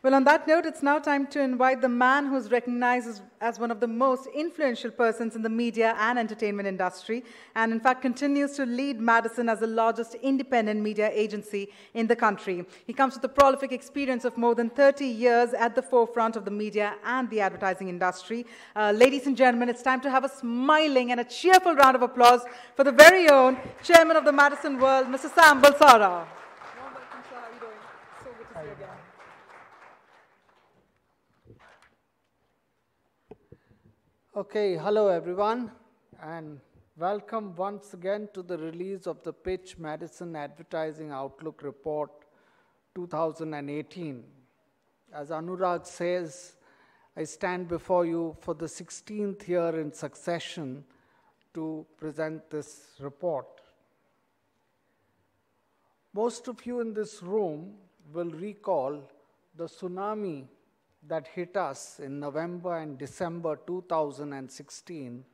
Well, on that note, it's now time to invite the man who's recognized as, one of the most influential persons in the media and entertainment industry, and in fact continues to lead Madison as the largest independent media agency in the country. He comes with a prolific experience of more than 30 years at the forefront of the media and the advertising industry. Uh, ladies and gentlemen, it's time to have a smiling and a cheerful round of applause for the very own Chairman of the Madison World, Mr. Sam Balsara. Okay, hello everyone, and welcome once again to the release of the Pitch Madison Advertising Outlook Report 2018. As Anurag says, I stand before you for the 16th year in succession to present this report. Most of you in this room will recall the tsunami that hit us in November and December 2016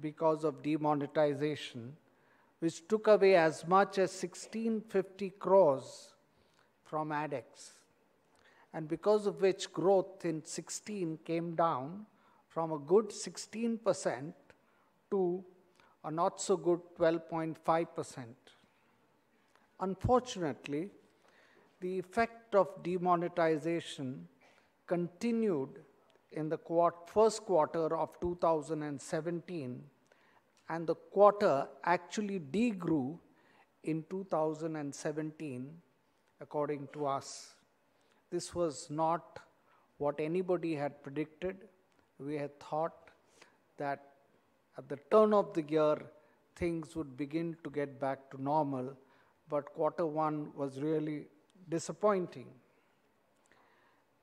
because of demonetization, which took away as much as 1650 crores from ADEX, and because of which growth in 16 came down from a good 16% to a not so good 12.5%. Unfortunately, the effect of demonetization continued in the first quarter of 2017, and the quarter actually degrew in 2017, according to us. This was not what anybody had predicted. We had thought that at the turn of the year, things would begin to get back to normal, but quarter one was really disappointing.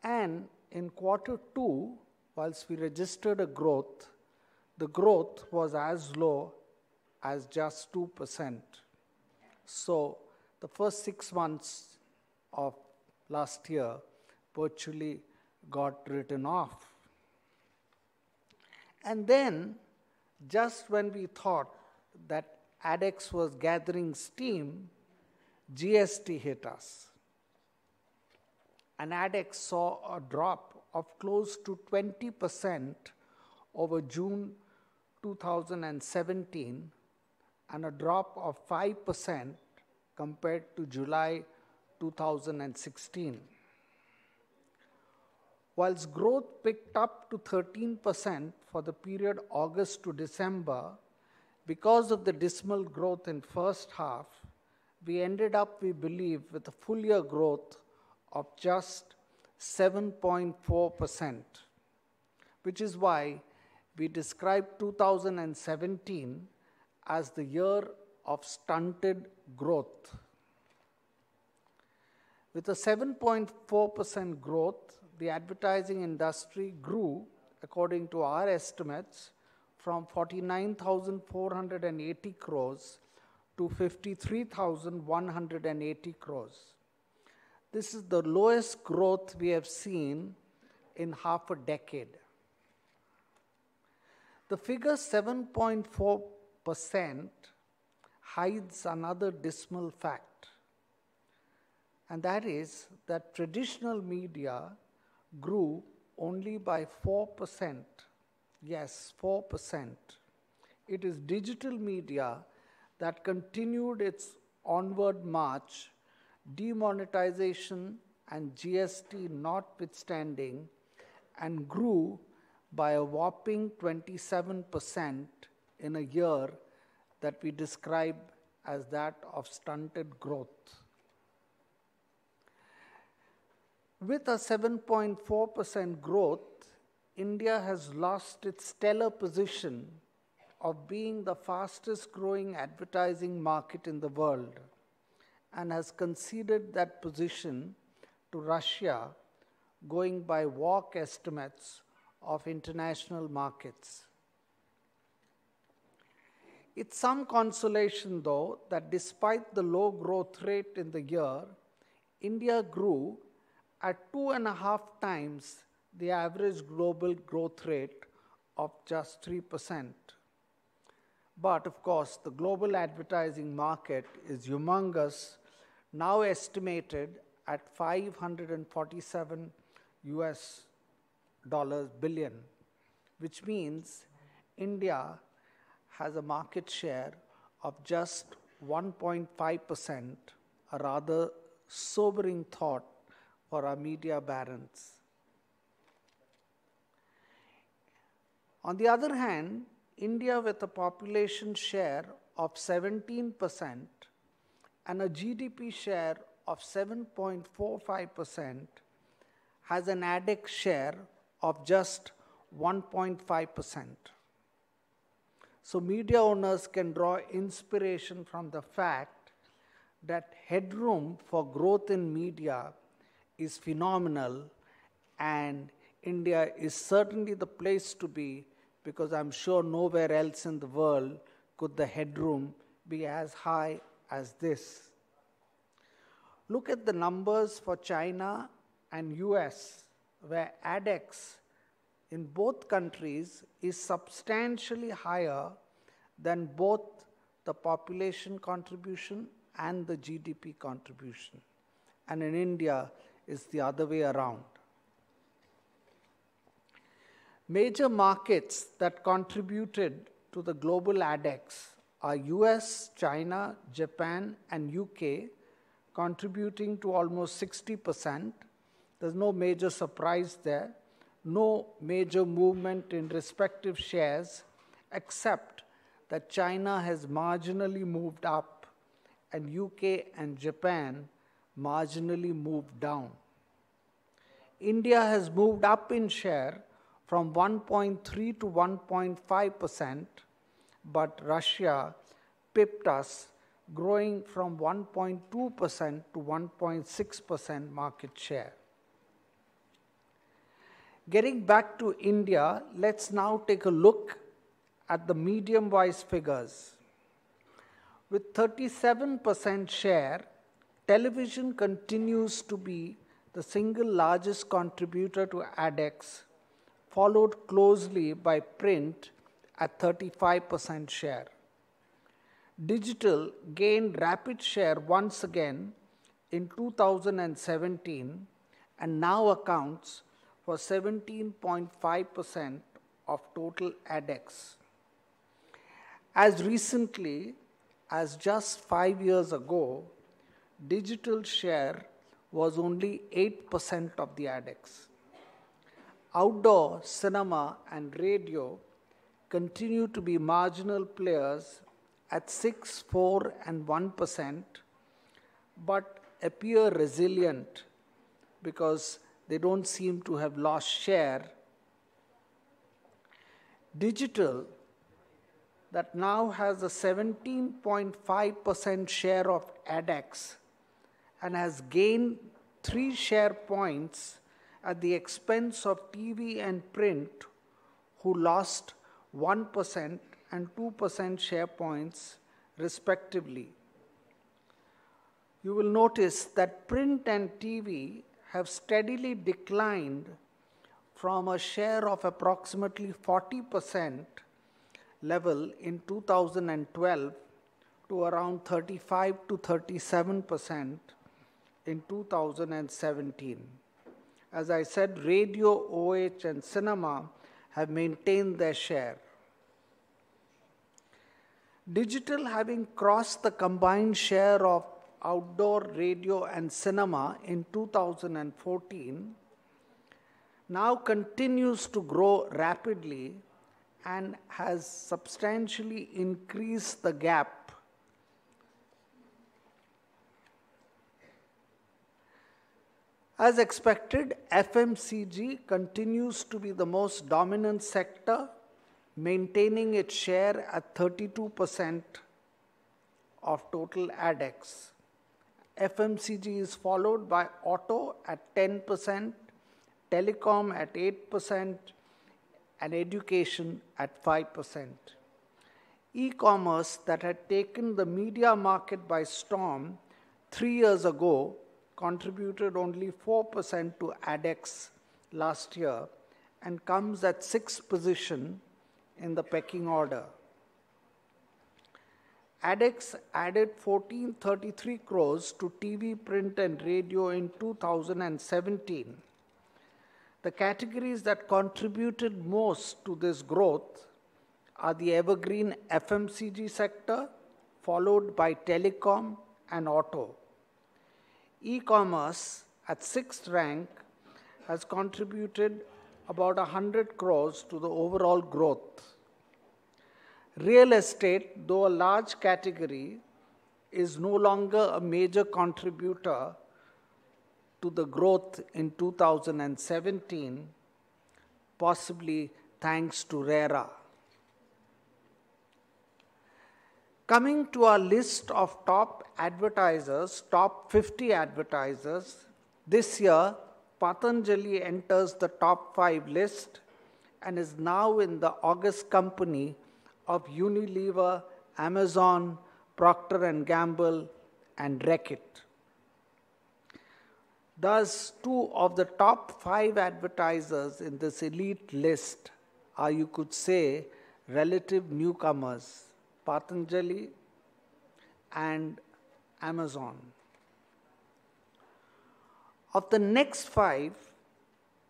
And in quarter two, whilst we registered a growth, the growth was as low as just 2%. So the first six months of last year virtually got written off. And then, just when we thought that ADEX was gathering steam, GST hit us and ADEX saw a drop of close to 20% over June 2017 and a drop of 5% compared to July 2016. Whilst growth picked up to 13% for the period August to December, because of the dismal growth in first half, we ended up, we believe, with a full year growth of just 7.4%, which is why we describe 2017 as the year of stunted growth. With a 7.4% growth, the advertising industry grew, according to our estimates, from 49,480 crores to 53,180 crores. This is the lowest growth we have seen in half a decade. The figure 7.4% hides another dismal fact, and that is that traditional media grew only by 4%. Yes, 4%. It is digital media that continued its onward march demonetization and GST notwithstanding, and grew by a whopping 27% in a year that we describe as that of stunted growth. With a 7.4% growth, India has lost its stellar position of being the fastest growing advertising market in the world and has conceded that position to Russia, going by WARC estimates of international markets. It's some consolation, though, that despite the low growth rate in the year, India grew at two and a half times the average global growth rate of just 3%. But of course, the global advertising market is humongous, now estimated at 547 US dollars billion, which means India has a market share of just 1.5%, a rather sobering thought for our media barons. On the other hand, India, with a population share of 17% and a GDP share of 7.45%, has an ADEX share of just 1.5%. So, media owners can draw inspiration from the fact that headroom for growth in media is phenomenal, and India is certainly the place to be because I'm sure nowhere else in the world could the headroom be as high as this. Look at the numbers for China and US, where ADEX in both countries is substantially higher than both the population contribution and the GDP contribution. And in India, is the other way around. Major markets that contributed to the global ADEX are US, China, Japan, and UK, contributing to almost 60%. There's no major surprise there, no major movement in respective shares, except that China has marginally moved up and UK and Japan marginally moved down. India has moved up in share from 1.3 to 1.5 percent, but Russia pipped us, growing from 1.2 percent to 1.6 percent market share. Getting back to India, let's now take a look at the medium wise figures. With 37% share, television continues to be the single largest contributor to ADEX, followed closely by print at 35% share. Digital gained rapid share once again in 2017 and now accounts for 17.5% of total ADEX. As recently as just five years ago, digital share was only 8% of the ADEX. Outdoor, cinema, and radio continue to be marginal players at 6, 4, and 1%, but appear resilient because they don't seem to have lost share. Digital, that now has a 17.5% share of ADEX and has gained three share points at the expense of TV and print, who lost 1% and 2% share points, respectively. You will notice that print and TV have steadily declined from a share of approximately 40% level in 2012 to around 35 to 37 percent in 2017. As I said, radio, OH, and cinema have maintained their share. Digital, having crossed the combined share of outdoor radio and cinema in 2014, now continues to grow rapidly and has substantially increased the gap As expected, FMCG continues to be the most dominant sector, maintaining its share at 32% of total ADEX. FMCG is followed by auto at 10%, telecom at 8%, and education at 5%. E commerce, that had taken the media market by storm three years ago, contributed only 4% to ADEX last year and comes at sixth position in the pecking order. ADEX added 1433 crores to TV, print, and radio in 2017. The categories that contributed most to this growth are the evergreen FMCG sector, followed by telecom and auto. E commerce at sixth rank has contributed about 100 crores to the overall growth. Real estate, though a large category, is no longer a major contributor to the growth in 2017, possibly thanks to RERA. Coming to our list of top advertisers, top 50 advertisers, this year Patanjali enters the top 5 list and is now in the August company of Unilever, Amazon, Procter and Gamble and Reckitt. Thus, two of the top five advertisers in this elite list are, you could say, relative newcomers Patanjali and Amazon. Of the next five,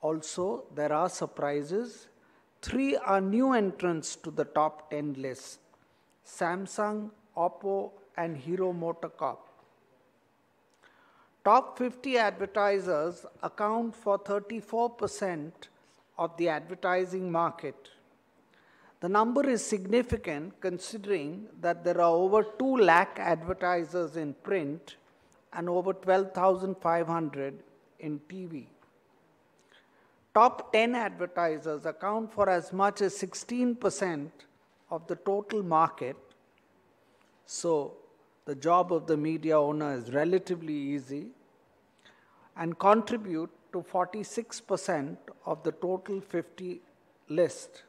also, there are surprises. Three are new entrants to the top 10 list Samsung, Oppo, and Hero MotoCorp. Top 50 advertisers account for 34% of the advertising market. The number is significant considering that there are over 2 lakh advertisers in print and over 12,500 in TV. Top 10 advertisers account for as much as 16% of the total market. So, the job of the media owner is relatively easy and contribute to 46% of the total 50 list.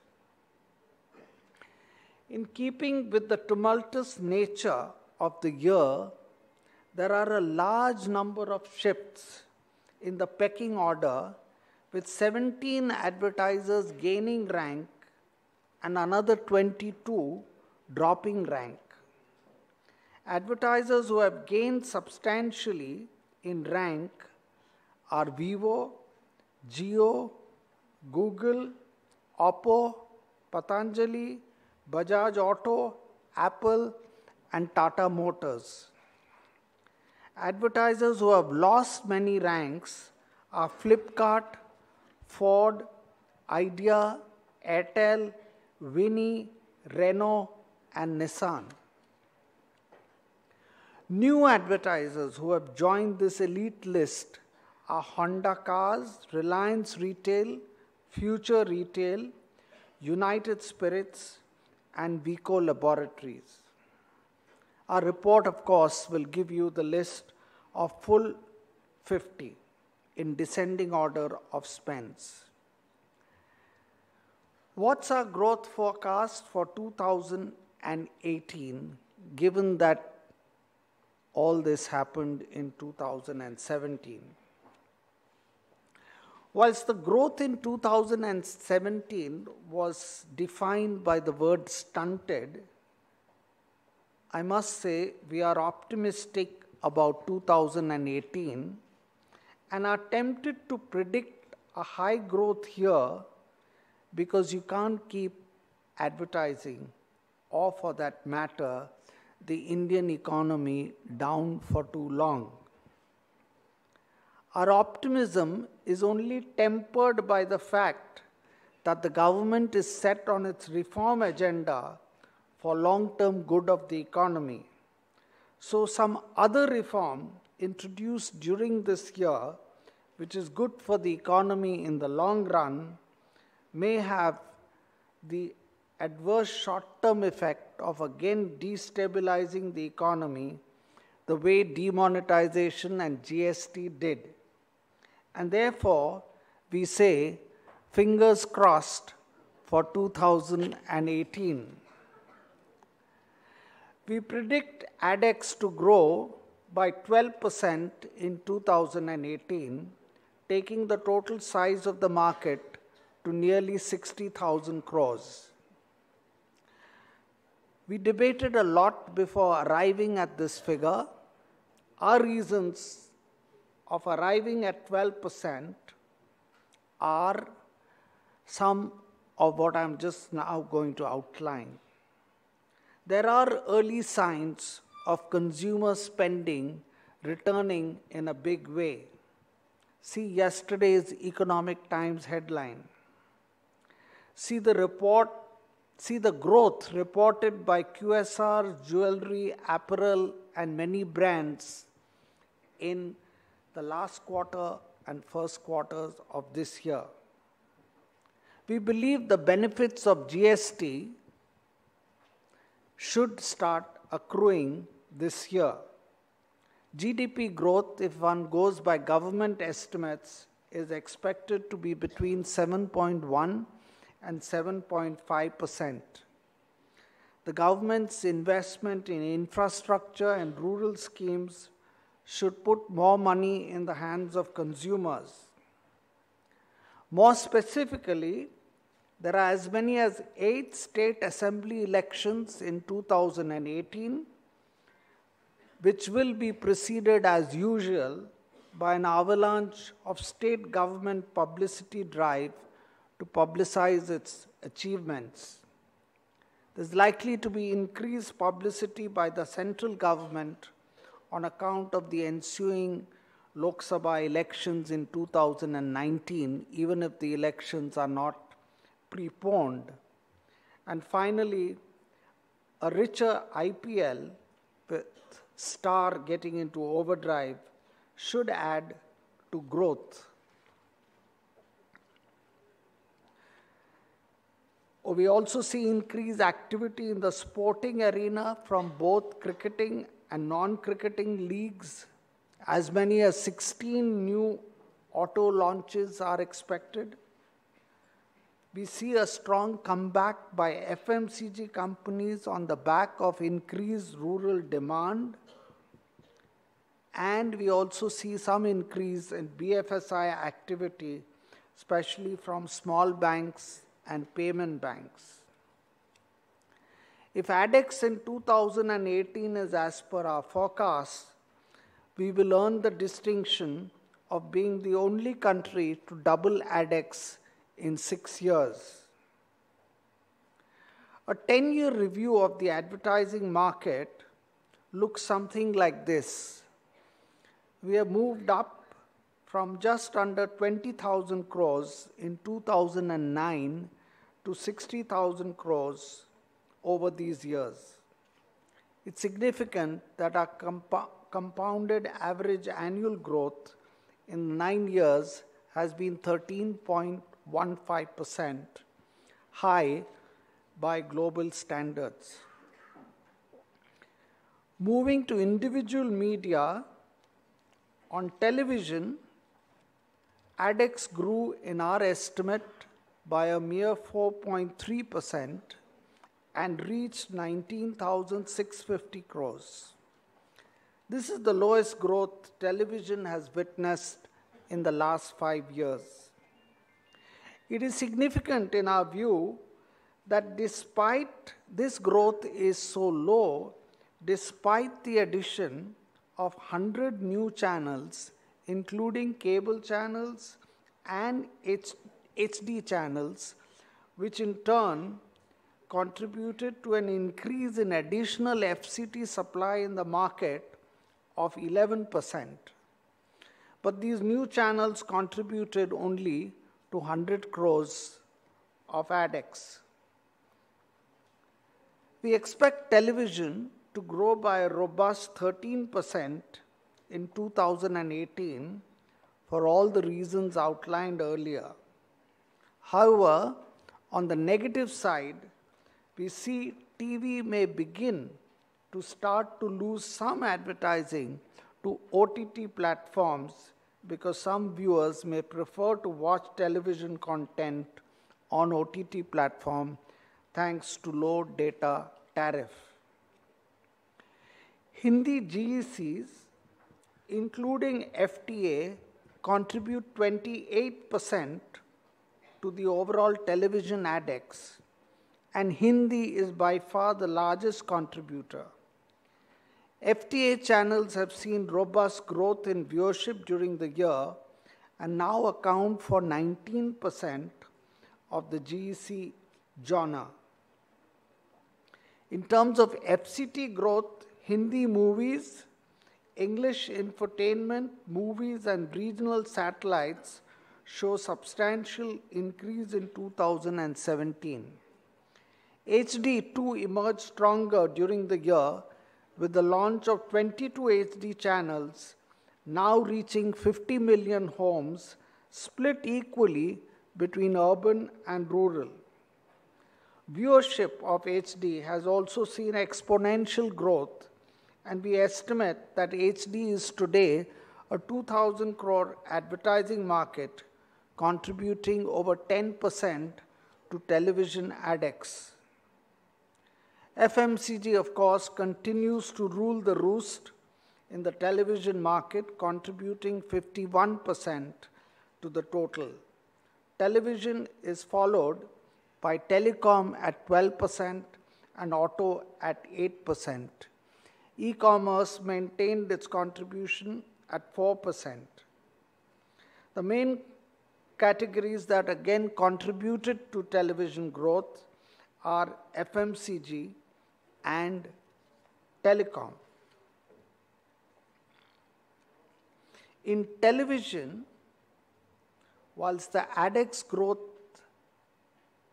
In keeping with the tumultuous nature of the year, there are a large number of shifts in the pecking order, with 17 advertisers gaining rank and another 22 dropping rank. Advertisers who have gained substantially in rank are Vivo, Jio, Google, Oppo, Patanjali, Bajaj Auto, Apple, and Tata Motors. Advertisers who have lost many ranks are Flipkart, Ford, Idea, Airtel, Vini, Renault, and Nissan. New advertisers who have joined this elite list are Honda Cars, Reliance Retail, Future Retail, United Spirits, and Vicco Laboratories. Our report, of course, will give you the list of full 50 in descending order of spends. What's our growth forecast for 2018 given that all this happened in 2017? Whilst the growth in 2017 was defined by the word stunted, I must say we are optimistic about 2018 and are tempted to predict a high growth here because you can't keep advertising or, for that matter, the Indian economy down for too long. Our optimism is only tempered by the fact that the government is set on its reform agenda for long term good of the economy. So, some other reform introduced during this year, which is good for the economy in the long run, may have the adverse short term effect of again destabilizing the economy the way demonetization and GST did. And therefore, we say fingers crossed for 2018. We predict ADEX to grow by 12% in 2018, taking the total size of the market to nearly 60,000 crores. We debated a lot before arriving at this figure. Our reasons of arriving at 12% are some of what I'm just now going to outline. There are early signs of consumer spending returning in a big way. See yesterday's Economic Times headline. See the report, see the growth reported by QSR, jewelry, apparel, and many brands in the last quarter and first quarters of this year. We believe the benefits of GST should start accruing this year. GDP growth, if one goes by government estimates, is expected to be between 7.1 and 7.5 percent. The government's investment in infrastructure and rural schemes should put more money in the hands of consumers. More specifically, there are as many as eight state assembly elections in 2018, which will be preceded as usual by an avalanche of state government publicity drive to publicize its achievements. There's likely to be increased publicity by the central government on account of the ensuing Lok Sabha elections in 2019, even if the elections are not preponed. And finally, a richer IPL with Star getting into overdrive should add to growth. We also see increased activity in the sporting arena from both cricketing and non cricketing leagues. As many as 16 new auto launches are expected we see a strong comeback by FMCG companies on the back of increased rural demand. And we also see some increase in BFSI activity, especially from small banks and payment banks. If ADEX in 2018 is as per our forecast, we will earn the distinction of being the only country to double ADEX in six years. A 10 year review of the advertising market looks something like this. We have moved up from just under 20,000 crores in 2009 to 60,000 crores over these years. It's significant that our comp- compounded average annual growth in nine years has been 13.1 0.15% high by global standards. Moving to individual media, on television, ADEX grew in our estimate by a mere 4.3% and reached 19,650 crores. This is the lowest growth television has witnessed in the last five years. It is significant in our view that despite this growth is so low, despite the addition of 100 new channels, including cable channels and HD channels, which in turn contributed to an increase in additional FCT supply in the market of 11%. But these new channels contributed only to 100 crores of ADEX. We expect television to grow by a robust 13% in 2018 for all the reasons outlined earlier. However, on the negative side, we see TV may begin to start to lose some advertising to OTT platforms because some viewers may prefer to watch television content on OTT platform thanks to low data tariff. Hindi GECs, including FTA, contribute 28% to the overall television ADEX, and Hindi is by far the largest contributor. FTA channels have seen robust growth in viewership during the year and now account for 19% of the GEC genre. In terms of FCT growth, Hindi movies, English infotainment, movies, and regional satellites show substantial increase in 2017. HD too emerged stronger during the year with the launch of 22 HD channels, now reaching 50 million homes, split equally between urban and rural. Viewership of HD has also seen exponential growth, and we estimate that HD is today a 2000 crore advertising market contributing over 10% to television ADEX. FMCG, of course, continues to rule the roost in the television market, contributing 51% to the total. Television is followed by telecom at 12% and auto at 8%. E commerce maintained its contribution at 4%. The main categories that again contributed to television growth are FMCG, and telecom. In television, whilst the ADEX growth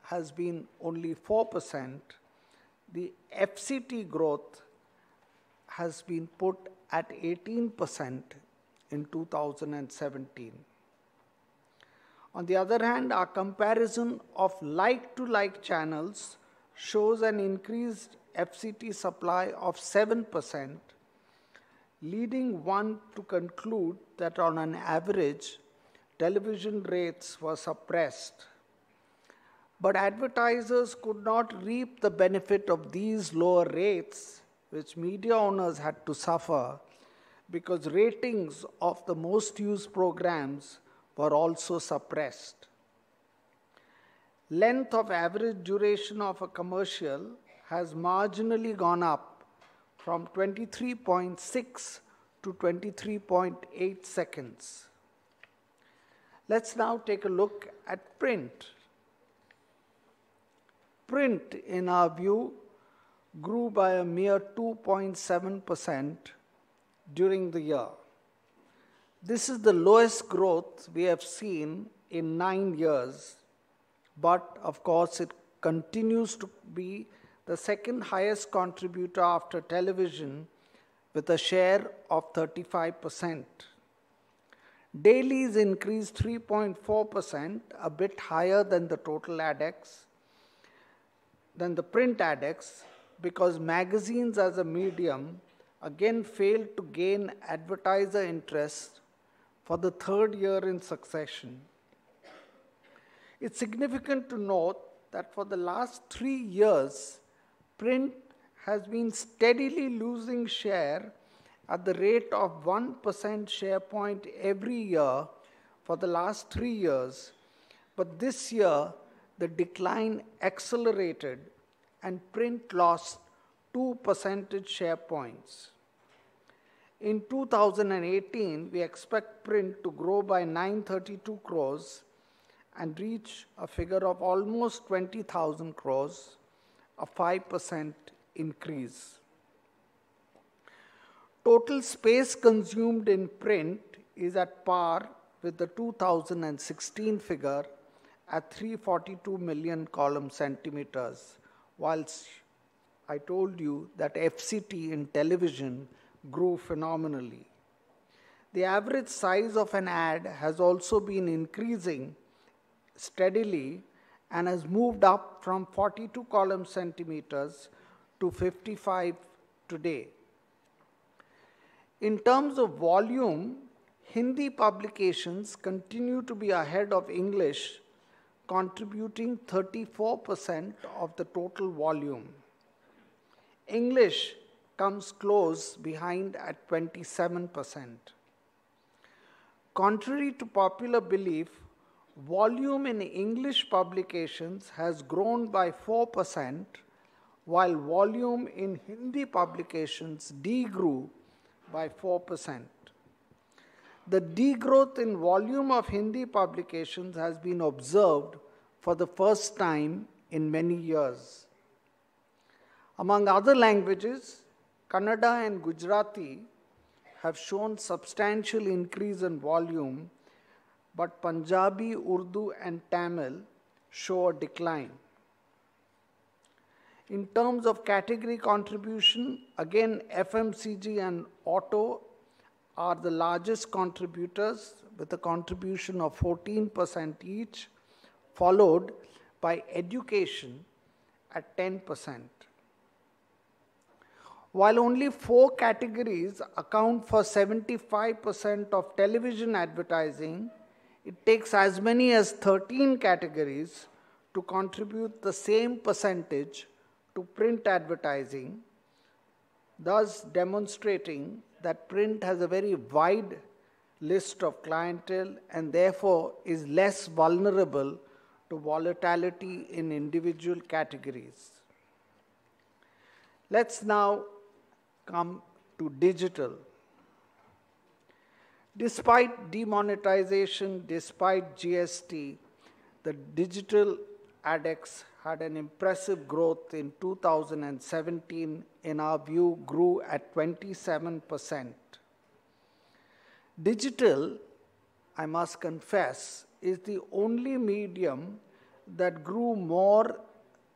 has been only 4%, the FCT growth has been put at 18% in 2017. On the other hand, our comparison of like to like channels shows an increased FCT supply of 7%, leading one to conclude that on an average, television rates were suppressed. But advertisers could not reap the benefit of these lower rates, which media owners had to suffer, because ratings of the most used programs were also suppressed. Length of average duration of a commercial has marginally gone up from 23.6 to 23.8 seconds. Let's now take a look at print. Print, in our view, grew by a mere 2.7% during the year. This is the lowest growth we have seen in nine years, but of course, it continues to be the second highest contributor after television with a share of 35%. Dailies increased 3.4%, a bit higher than the total ADEX, than the print ADEX, because magazines as a medium again failed to gain advertiser interest for the third year in succession. It's significant to note that for the last three years, print has been steadily losing share at the rate of 1% share point every year for the last three years. But this year, the decline accelerated and print lost 2 percentage share points. In 2018, we expect print to grow by 932 crores and reach a figure of almost 20,000 crores a 5% increase. Total space consumed in print is at par with the 2016 figure at 342 million column centimeters, whilst I told you that FCT in television grew phenomenally. The average size of an ad has also been increasing steadily and has moved up from 42 column centimeters to 55 today. In terms of volume, Hindi publications continue to be ahead of English, contributing 34% of the total volume. English comes close behind at 27%. Contrary to popular belief, volume in English publications has grown by 4%, while volume in Hindi publications degrew by 4%. the degrowth in volume of Hindi publications has been observed for the first time in many years. Among other languages, Kannada and Gujarati have shown substantial increase in volume, but Punjabi, Urdu, and Tamil show a decline. In terms of category contribution, again, FMCG and auto are the largest contributors with a contribution of 14% each, followed by education at 10%. While only four categories account for 75% of television advertising, it takes as many as 13 categories to contribute the same percentage to print advertising, thus demonstrating that print has a very wide list of clientele and therefore is less vulnerable to volatility in individual categories. Let's now come to digital. Despite demonetization, despite GST, the digital ADEX had an impressive growth in 2017, in our view, grew at 27%. Digital, I must confess, is the only medium that grew more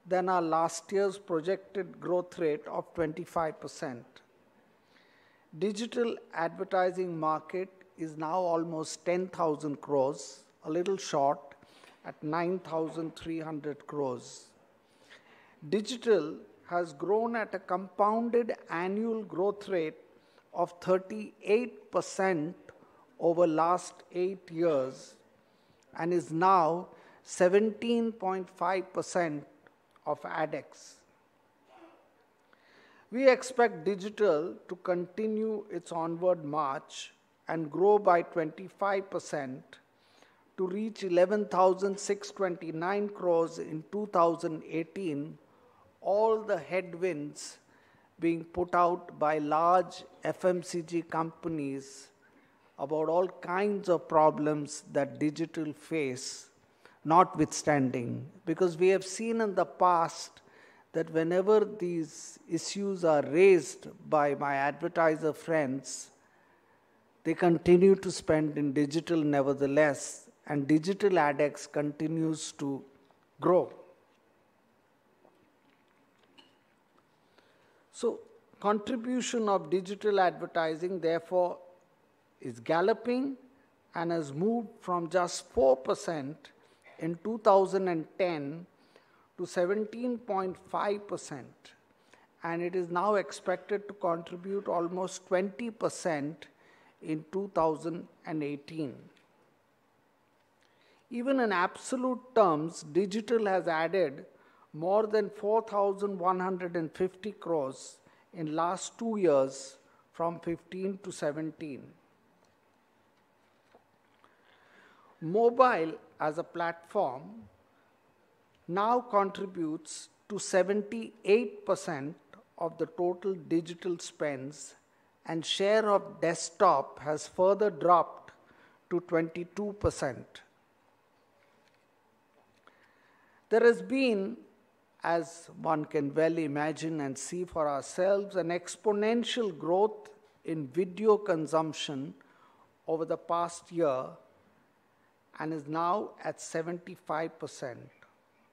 than our last year's projected growth rate of 25%. Digital advertising market is now almost 10,000 crores, a little short, at 9,300 crores. Digital has grown at a compounded annual growth rate of 38% over last 8 years and is now 17.5% of ADEX. We expect digital to continue its onward march and grow by 25% to reach 11,629 crores in 2018, all the headwinds being put out by large FMCG companies about all kinds of problems that digital face, notwithstanding. Because we have seen in the past that whenever these issues are raised by my advertiser friends, they continue to spend in digital nevertheless and digital ADEX continues to grow. So, contribution of digital advertising therefore is galloping and has moved from just 4% in 2010 to 17.5% and it is now expected to contribute almost 20% in 2018. Even in absolute terms, digital has added more than 4,150 crores in last two years from 15 to 17. Mobile as a platform now contributes to 78% of the total digital spends and share of desktop has further dropped to 22%. There has been, as one can well imagine and see for ourselves, an exponential growth in video consumption over the past year and is now at 75%.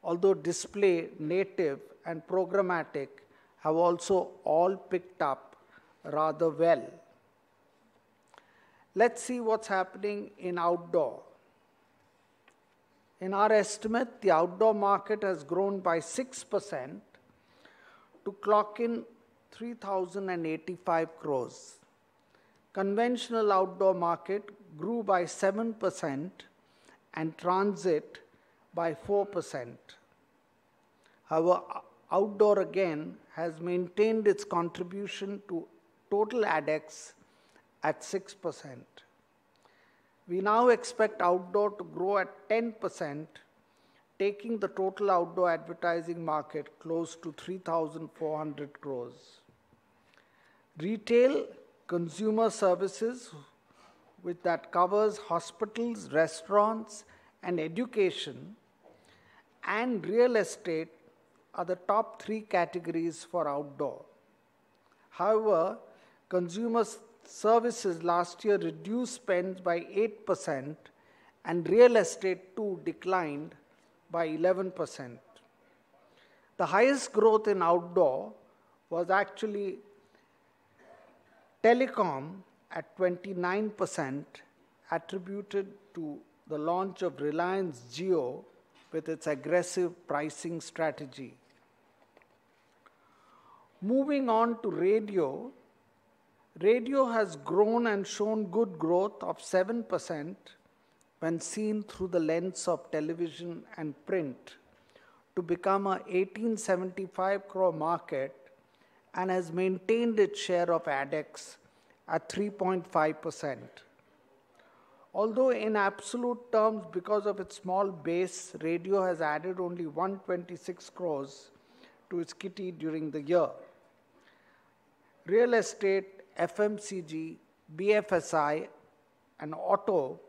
Although display, native, and programmatic have also all picked up rather well. Let's see what's happening in outdoor. In our estimate, the outdoor market has grown by 6% to clock in 3,085 crores. Conventional outdoor market grew by 7% and transit by 4%. However, outdoor again has maintained its contribution to total ADEX at 6%. We now expect outdoor to grow at 10%, taking the total outdoor advertising market close to 3,400 crores. Retail, consumer services, which that covers hospitals, restaurants, and education, and real estate are the top three categories for outdoor. However, consumer services last year reduced spends by 8%, and real estate too declined by 11%. The highest growth in outdoor was actually telecom at 29%, attributed to the launch of Reliance Jio with its aggressive pricing strategy. Moving on to radio, radio has grown and shown good growth of 7% when seen through the lens of television and print to become a 1875 crore market and has maintained its share of ADEX at 3.5%. Although in absolute terms, because of its small base, radio has added only 126 crores to its kitty during the year. Real estate, FMCG, BFSI, and auto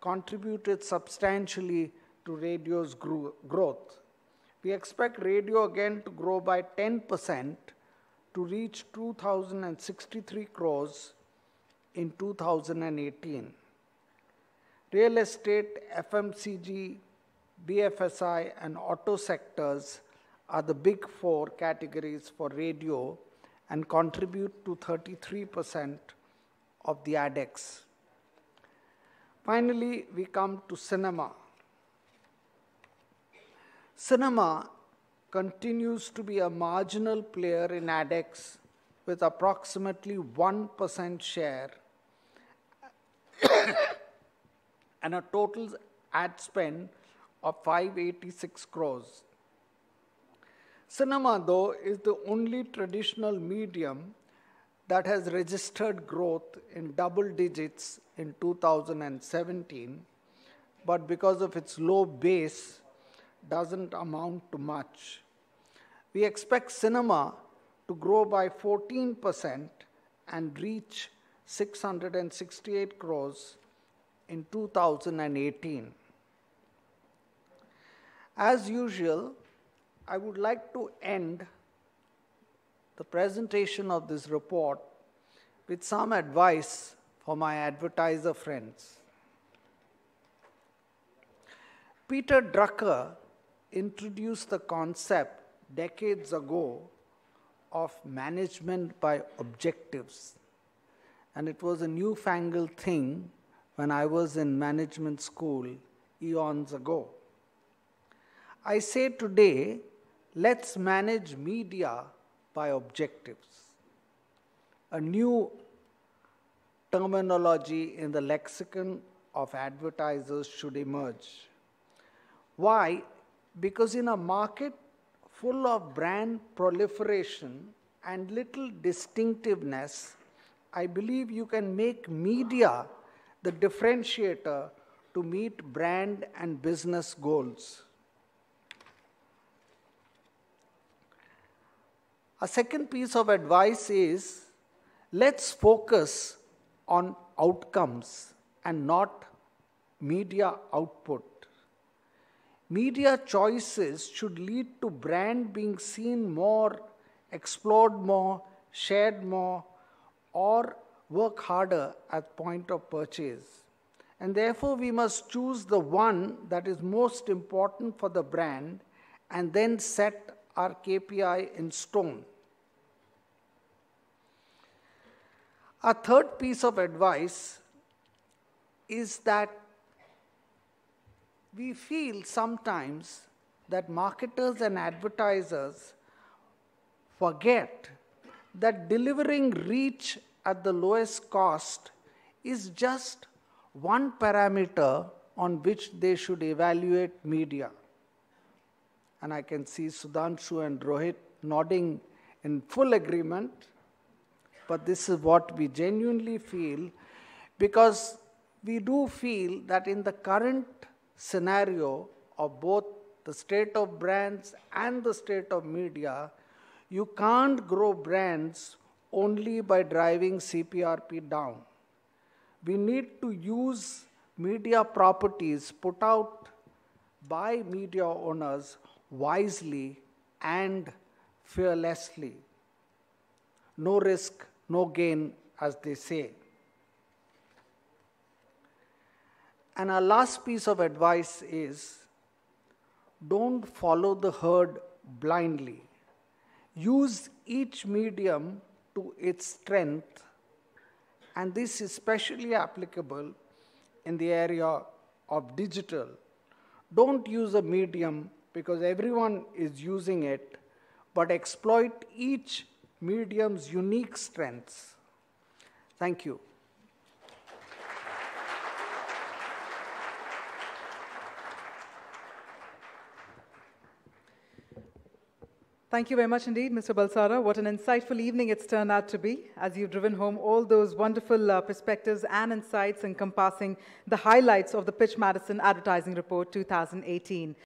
contributed substantially to radio's growth. We expect radio again to grow by 10% to reach 2,063 crores in 2018. Real estate, FMCG, BFSI, and auto sectors are the big four categories for radio and contribute to 33% of the ADEX. Finally, we come to cinema. Cinema continues to be a marginal player in ADEX with approximately 1% share and a total ad spend of 586 crores. Cinema, though, is the only traditional medium that has registered growth in double digits in 2017, but because of its low base, doesn't amount to much. We expect cinema to grow by 14% and reach 668 crores in 2018. As usual, I would like to end the presentation of this report with some advice for my advertiser friends. Peter Drucker introduced the concept decades ago of management by objectives. And it was a newfangled thing when I was in management school eons ago. I say today, let's manage media by objectives. A new terminology in the lexicon of advertisers should emerge. Why? Because in a market full of brand proliferation and little distinctiveness, I believe you can make media the differentiator to meet brand and business goals. A second piece of advice is let's focus on outcomes and not media output. Media choices should lead to brand being seen more, explored more, shared more, or work harder at point of purchase. And therefore, we must choose the one that is most important for the brand and then set our KPI in stone. A third piece of advice is that we feel sometimes that marketers and advertisers forget that delivering reach at the lowest cost is just one parameter on which they should evaluate media. And I can see Sudhanshu and Rohit nodding in full agreement but this is what we genuinely feel because we do feel that in the current scenario of both the state of brands and the state of media, you can't grow brands only by driving CPRP down. We need to use media properties put out by media owners wisely and fearlessly. No risk, no gain, as they say. And our last piece of advice is don't follow the herd blindly. Use each medium to its strength, and this is especially applicable in the area of digital. Don't use a medium because everyone is using it, but exploit each medium's unique strengths. Thank you. Thank you very much indeed, Mr. Balsara. What an insightful evening it's turned out to be as you've driven home all those wonderful uh, perspectives and insights encompassing the highlights of the Pitch Madison Advertising Report 2018.